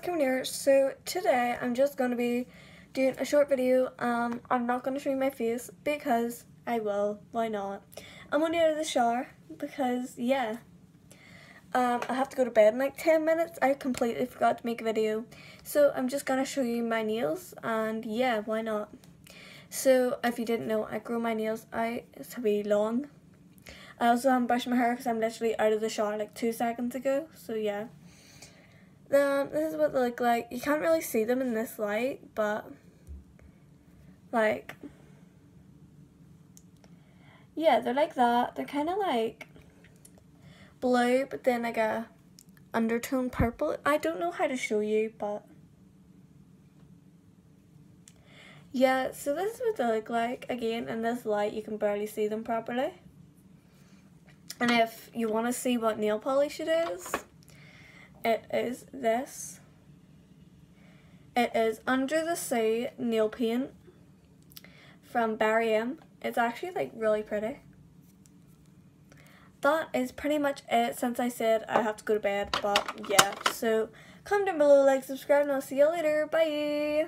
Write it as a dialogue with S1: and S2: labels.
S1: coming here. So today I'm just going to be doing a short video. Um, I'm not going to show you my face because I will. Why not? I'm only out of the shower because yeah. Um, I have to go to bed in like 10 minutes. I completely forgot to make a video. So I'm just going to show you my nails and yeah, why not? So if you didn't know, I grow my nails out to be long. I also haven't brushed my hair because I'm literally out of the shower like two seconds ago. So yeah. Um, this is what they look like. You can't really see them in this light, but like, yeah, they're like that. They're kind of like blue, but then like a undertone purple. I don't know how to show you, but yeah, so this is what they look like. Again, in this light, you can barely see them properly. And if you want to see what nail polish it is, it is this. It is Under the Sea Nail Paint from Barry M. It's actually like really pretty. That is pretty much it since I said I have to go to bed, but yeah. So comment down below, like, subscribe, and I'll see you later. Bye!